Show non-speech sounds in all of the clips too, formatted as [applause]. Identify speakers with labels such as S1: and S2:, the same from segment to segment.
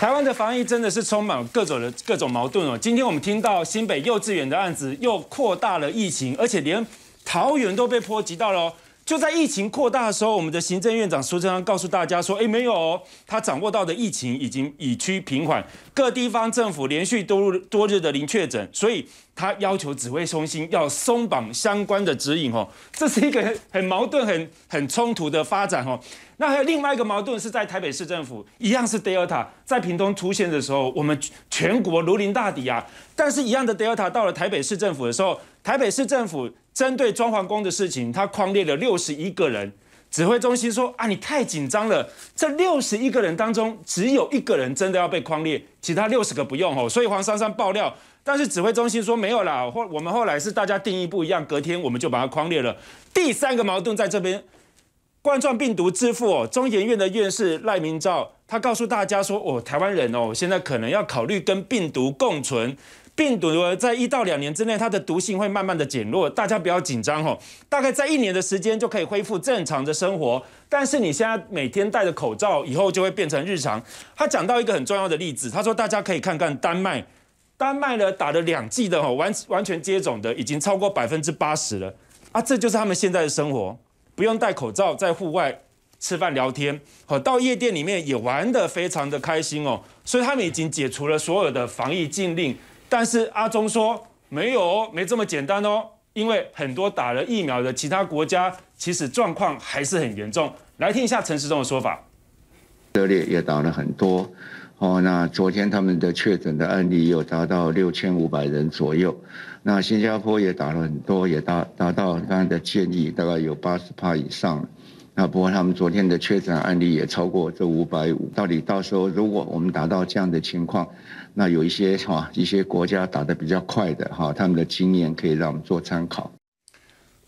S1: 台湾的防疫真的是充满各种的各种矛盾哦。今天我们听到新北幼稚园的案子又扩大了疫情，而且连桃园都被波及到了。就在疫情扩大的时候，我们的行政院长苏贞昌告诉大家说：“哎，没有，他掌握到的疫情已经已趋平缓，各地方政府连续多日多日的零确诊，所以他要求指挥中心要松绑相关的指引哦。这是一个很矛盾、很很冲突的发展哦。”那还有另外一个矛盾是在台北市政府，一样是 Delta 在屏东出现的时候，我们全国如临大敌啊。但是，一样的 Delta 到了台北市政府的时候，台北市政府针对装潢工的事情，他框列了六十一个人。指挥中心说啊，你太紧张了，这六十一个人当中，只有一个人真的要被框列，其他六十个不用哦。所以黄珊珊爆料，但是指挥中心说没有啦。后我们后来是大家定义不一样，隔天我们就把它框列了。第三个矛盾在这边。冠状病毒之父哦，中研院的院士赖明照，他告诉大家说：“哦，台湾人哦，现在可能要考虑跟病毒共存。病毒在一到两年之内，它的毒性会慢慢的减弱，大家不要紧张哦。大概在一年的时间就可以恢复正常的生活。但是你现在每天戴着口罩，以后就会变成日常。”他讲到一个很重要的例子，他说：“大家可以看看丹麦，丹麦呢打了两剂的哦，完完全接种的已经超过百分之八十了啊，这就是他们现在的生活。”不用戴口罩，在户外吃饭聊天，好到夜店里面也玩得非常的开心哦。所以他们已经解除了所有的防疫禁令。但是阿中说没有，没这么简单哦。因为很多打了疫苗的其他国家，其实状况还是很严重。来听一下陈时中的说法。
S2: 以色列也打了很多哦。那昨天他们的确诊的案例有达到六千五百人左右。那新加坡也打了很多，也达达到刚才的建议，大概有八十帕以上。那不过他们昨天的确诊案例也超过这五百五。到底到时候如果我们达到这样的情况，那有一些哈一些国家打得比较快的哈，他们的经验可以让我们做参考。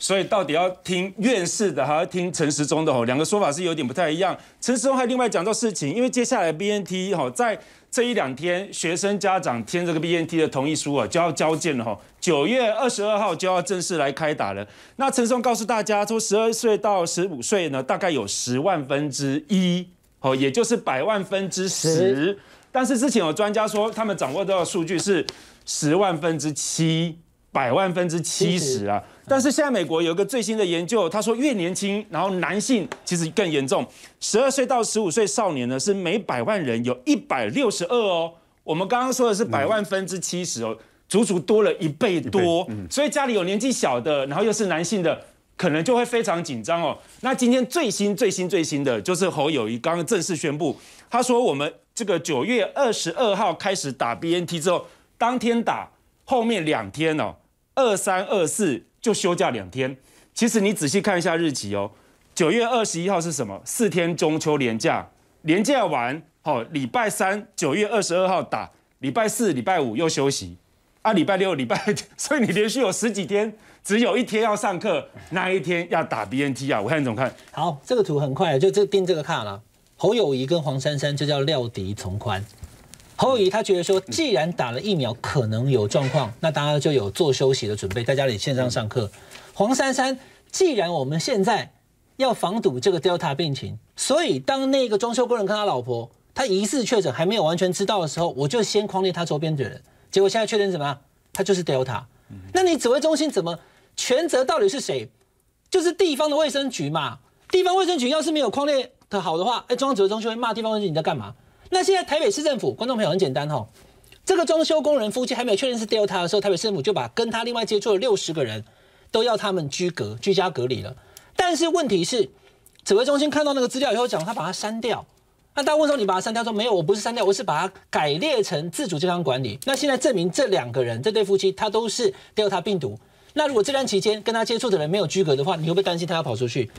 S1: 所以到底要听院士的，还要听陈时中的吼？两个说法是有点不太一样。陈时中还另外讲到事情，因为接下来 BNT 哈在。这一两天，学生家长填这个 BNT 的同意书啊，就要交件了哈。九月二十二号就要正式来开打了。那陈松告诉大家，从十二岁到十五岁呢，大概有十万分之一，哦，也就是百万分之十。但是之前有专家说，他们掌握到的数据是十万分之七。百万分之七十啊！但是现在美国有一个最新的研究，他说越年轻，然后男性其实更严重。十二岁到十五岁少年呢，是每百万人有一百六十二哦。我们刚刚说的是百万分之七十哦，足足多了一倍多。所以家里有年纪小的，然后又是男性的，可能就会非常紧张哦。那今天最新最新最新的就是侯友谊刚刚正式宣布，他说我们这个九月二十二号开始打 BNT 之后，当天打，后面两天哦。二三二四就休假两天，其实你仔细看一下日期哦。九月二十一号是什么？四天中秋连假，连假完，好，礼拜三九月二十二号打，礼拜四、礼拜五又休息，啊，礼拜六、礼拜，[laughs] 所以你连续有十几天，只有一天要上课，那一天要打 BNT 啊？我看你怎么看？
S3: 好，这个图很快，就这定这个看了。侯友谊跟黄珊珊就叫料敌从宽。侯友谊他觉得说，既然打了疫苗可能有状况，那大家就有做休息的准备，在家里线上上课。黄珊珊，既然我们现在要防堵这个 Delta 病情，所以当那个装修工人跟他老婆他疑似确诊还没有完全知道的时候，我就先框列他周边的人。结果现在确诊什么？他就是 Delta。那你指挥中心怎么全责到底是谁？就是地方的卫生局嘛。地方卫生局要是没有框列的好的话，哎，中央指挥中心会骂地方卫生局你在干嘛？那现在台北市政府，观众朋友很简单哈，这个装修工人夫妻还没有确认是 Delta 的时候，台北市政府就把跟他另外接触的六十个人都要他们居隔、居家隔离了。但是问题是，指挥中心看到那个资料以后，讲他把它删掉。那大家问说你把它删掉，说没有，我不是删掉，我是把它改列成自主健康管理。那现在证明这两个人这对夫妻他都是 Delta 病毒。那如果这段期间跟他接触的人没有居隔的话，你会不会担心他要跑出去？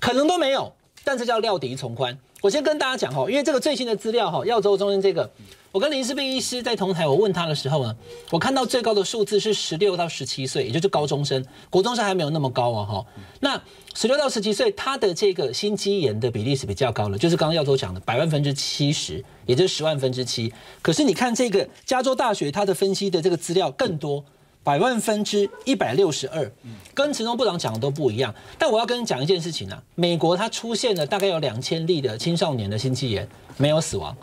S3: 可能都没有。但这叫料敌从宽。我先跟大家讲哈，因为这个最新的资料哈，耀州中间这个，我跟林世斌医师在同台，我问他的时候呢，我看到最高的数字是十六到十七岁，也就是高中生，国中生还没有那么高啊哈。那十六到十七岁，他的这个心肌炎的比例是比较高的，就是刚刚耀州讲的百万分之七十，也就是十万分之七。可是你看这个加州大学他的分析的这个资料更多。百万分之一百六十二，跟陈忠部长讲的都不一样。但我要跟你讲一件事情啊，美国它出现了大概有两千例的青少年的心肌炎，没有死亡。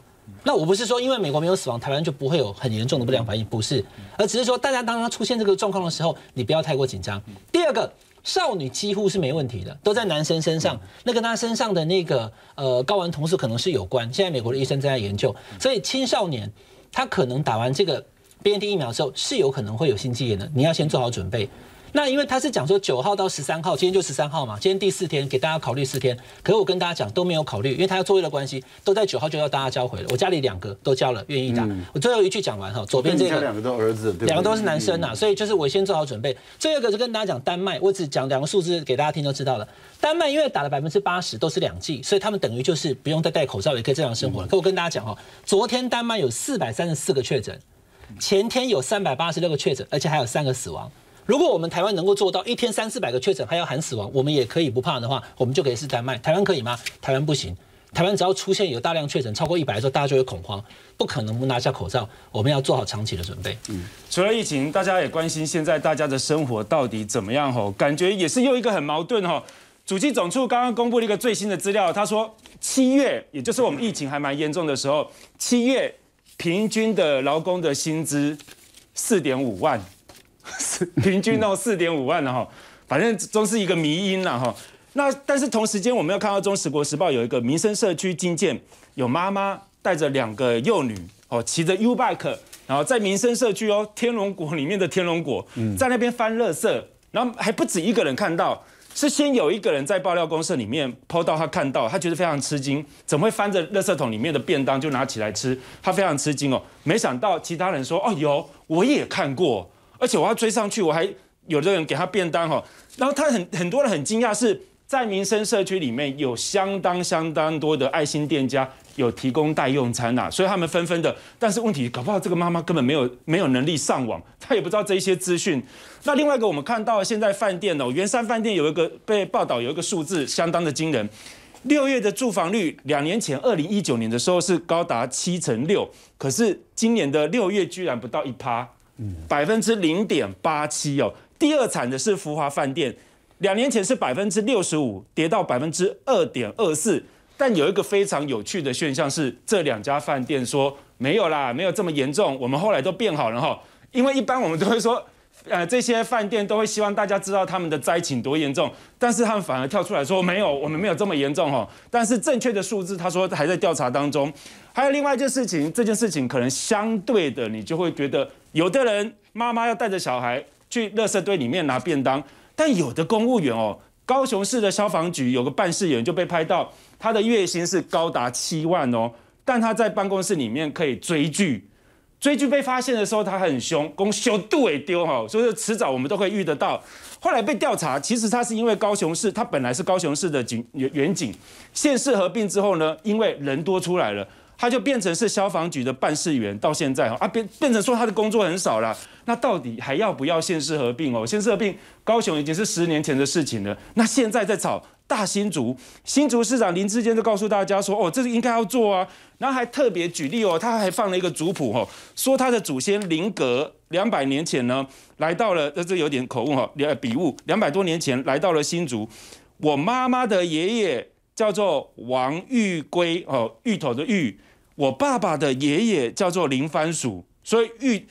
S3: 那我不是说因为美国没有死亡，台湾就不会有很严重的不良反应，不是，而只是说大家当它出现这个状况的时候，你不要太过紧张。第二个，少女几乎是没问题的，都在男生身上，那跟他身上的那个呃睾丸酮素可能是有关。现在美国的医生正在研究，所以青少年他可能打完这个 BNT 疫苗之后是有可能会有心肌炎的，你要先做好准备。那因为他是讲说九号到十三号，今天就十三号嘛，今天第四天给大家考虑四天。可是我跟大家讲都没有考虑，因为他要作业的关系，都在九号就要大家交回了。我家里两个都交了，愿意打。我最后一句讲完哈，左边这个
S4: 两个都儿子，
S3: 两个都是男生呐，所以就是我先做好准备。最后一个是跟大家讲丹麦，我只讲两个数字给大家听就知道了。丹麦因为打了百分之八十都是两剂，所以他们等于就是不用再戴口罩也可以正常生活了。可我跟大家讲哈，昨天丹麦有四百三十四个确诊，前天有三百八十六个确诊，而且还有三个死亡。如果我们台湾能够做到一天三四百个确诊还要含死亡，我们也可以不怕的话，我们就可以是丹麦。台湾可以吗？台湾不行。台湾只要出现有大量确诊超过一百的时候，大家就会恐慌，不可能不拿下口罩。我们要做好长期的准备。
S1: 嗯，除了疫情，大家也关心现在大家的生活到底怎么样？吼，感觉也是又一个很矛盾。吼，主计总处刚刚公布了一个最新的资料，他说七月，也就是我们疫情还蛮严重的时候，七月平均的劳工的薪资四点五万。[laughs] 平均到四点五万了哈，反正都是一个迷因了哈。那但是同时间，我们要看到《中时国时报》有一个民生社区金建，有妈妈带着两个幼女哦，骑着 U bike，然后在民生社区哦，天龙国里面的天龙国，在那边翻垃圾，然后还不止一个人看到，是先有一个人在爆料公社里面抛到他看到，他觉得非常吃惊，怎么会翻着垃圾桶里面的便当就拿起来吃？他非常吃惊哦，没想到其他人说哦有，我也看过。而且我要追上去，我还有的人给他便当哦，然后他很很多人很惊讶，是在民生社区里面有相当相当多的爱心店家有提供代用餐呐，所以他们纷纷的。但是问题搞不好这个妈妈根本没有没有能力上网，她也不知道这一些资讯。那另外一个我们看到现在饭店哦，圆山饭店有一个被报道有一个数字相当的惊人，六月的住房率两年前二零一九年的时候是高达七成六，可是今年的六月居然不到一趴。百分之零点八七哦，第二惨的是福华饭店，两年前是百分之六十五，跌到百分之二点二四。但有一个非常有趣的现象是，这两家饭店说没有啦，没有这么严重，我们后来都变好了哈。因为一般我们都会说。呃，这些饭店都会希望大家知道他们的灾情多严重，但是他们反而跳出来说没有，我们没有这么严重哈。但是正确的数字，他说还在调查当中。还有另外一件事情，这件事情可能相对的，你就会觉得有的人妈妈要带着小孩去垃圾堆里面拿便当，但有的公务员哦，高雄市的消防局有个办事员就被拍到，他的月薪是高达七万哦，但他在办公室里面可以追剧。追剧被发现的时候，他很凶，公修度也丢哈，所以迟早我们都会遇得到。后来被调查，其实他是因为高雄市，他本来是高雄市的警员警，县市合并之后呢，因为人多出来了，他就变成是消防局的办事员。到现在哈啊变变成说他的工作很少了，那到底还要不要县市合并哦？县市合并，高雄已经是十年前的事情了，那现在在吵。大新竹新竹市长林志坚就告诉大家说：“哦，这是应该要做啊。”然后还特别举例哦，他还放了一个族谱哦，说他的祖先林格两百年前呢来到了，这这有点口误哈，笔误，两百多年前来到了新竹。我妈妈的爷爷叫做王玉圭哦，芋头的芋。我爸爸的爷爷叫做林番薯，所以玉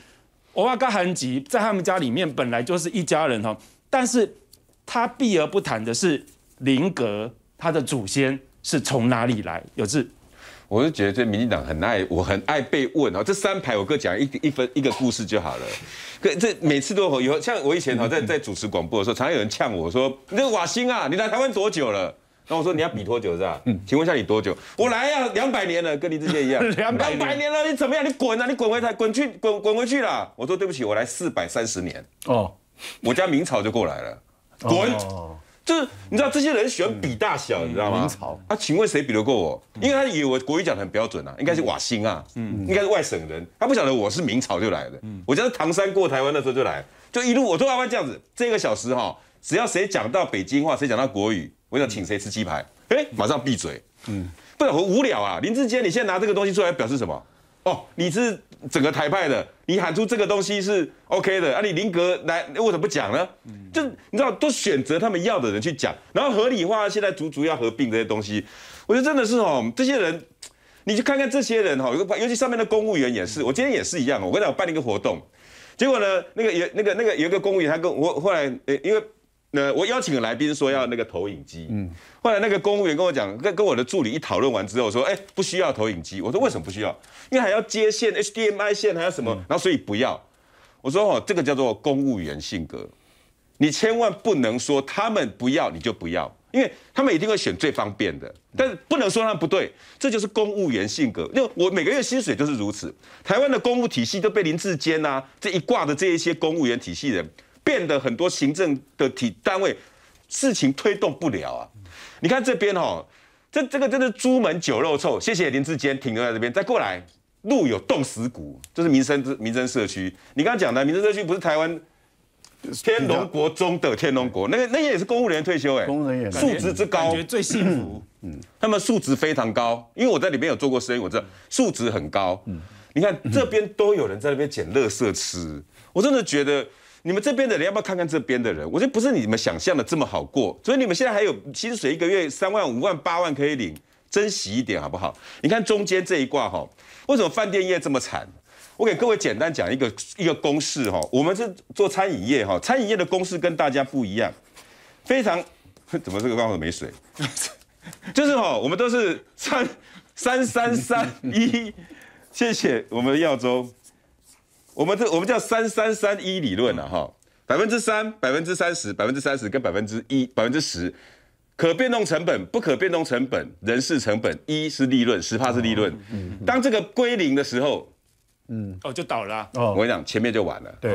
S1: 我阿嘎韩吉在他们家里面本来就是一家人哈，但是他避而不谈的是。林格他的祖先是从哪里来？有字，
S5: 我是觉得这民进党很爱，我很爱被问哦。这三排我各讲一一分一个故事就好了。可这每次都有，像我以前哈在在主持广播的时候，常常有人呛我说：“那个瓦辛啊，你来台湾多久了？”那我说：“你要比多久是吧？”嗯，请问一下你多久？我来呀，两百年了，跟你之前一样。[laughs]
S1: 两百
S5: 年了，你怎么样？你滚啊！你滚回台，滚去，滚滚回去啦。我说对不起，我来四百三十年。哦，我家明朝就过来了，滚。就是你知道这些人喜欢比大小，你知道吗？
S4: 明朝
S5: 啊，请问谁比得过我？因为他以为我国语讲的很标准啊，应该是瓦辛啊，嗯，应该是外省人，他不晓得我是明朝就来的。嗯，我家是唐山过台湾那时候就来，就一路我都要这样子。这个小时哈，只要谁讲到北京话，谁讲到国语，我想请谁吃鸡排，哎，马上闭嘴。嗯，不然很无聊啊。林志坚，你现在拿这个东西出来表示什么？哦，你是整个台派的，你喊出这个东西是 OK 的啊？你林格来为什么不讲呢？就你知道，都选择他们要的人去讲，然后合理化现在足足要合并这些东西，我觉得真的是哦，这些人你去看看这些人哈，尤尤其上面的公务员也是，我今天也是一样。我跟你讲，我办了一个活动，结果呢，那个有那个那个有一个公务员，他跟我后来呃，因为呃，我邀请了来宾说要那个投影机，嗯，后来那个公务员跟我讲，跟跟我的助理一讨论完之后说，哎，不需要投影机。我说为什么不需要？因为还要接线，HDMI 线还要什么，然后所以不要。我说哦，这个叫做公务员性格，你千万不能说他们不要你就不要。因为他们一定会选最方便的，但是不能说他们不对，这就是公务员性格。因为我每个月薪水就是如此。台湾的公务体系都被林志坚呐这一挂的这一些公务员体系人，变得很多行政的体单位事情推动不了啊。你看这边哈，这这个真的猪门酒肉臭。谢谢林志坚停留在这边，再过来路有冻死骨，就是民生民生社区。你刚刚讲的民生社区不是台湾。天龙国中的天龙国，那个那些也是公务人员退休哎，
S4: 公务人员
S5: 素质之高，
S1: 感觉最幸福。
S5: 嗯，他们素质非常高，因为我在里面有做过生意，我知道素质很高。嗯，你看这边都有人在那边捡垃圾吃，我真的觉得你们这边的人要不要看看这边的人？我觉得不是你们想象的这么好过，所以你们现在还有薪水一个月三万、五万、八万可以领，珍惜一点好不好？你看中间这一卦哈，为什么饭店业这么惨？我给各位简单讲一个一个公式哈，我们是做餐饮业哈，餐饮业的公式跟大家不一样，非常怎么这个刚好没水，[laughs] 就是哈，我们都是三三三三一，谢谢我们的耀州，我们这我们叫三三三一理论了哈，百分之三、百分之三十、百分之三十跟百分之一、百分之十，可变动成本、不可变动成本、人事成本，一是利润，十帕是利润，当这个归零的时候。
S1: 嗯，哦，就倒了。
S5: 哦，我跟你讲，前面就完了。
S4: 对，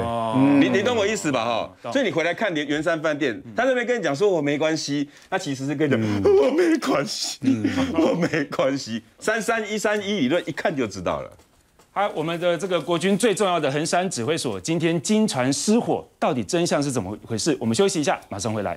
S5: 你你懂我意思吧？哈，所以你回来看连圆山饭店，他那边跟你讲说我没关系，他其实是跟你讲 [laughs] 我没关系，[laughs] 我没关系。三三一三一理论一看就知道了。
S1: 好，我们的这个国军最重要的衡山指挥所今天经传失火，到底真相是怎么回事？我们休息一下，马上回来。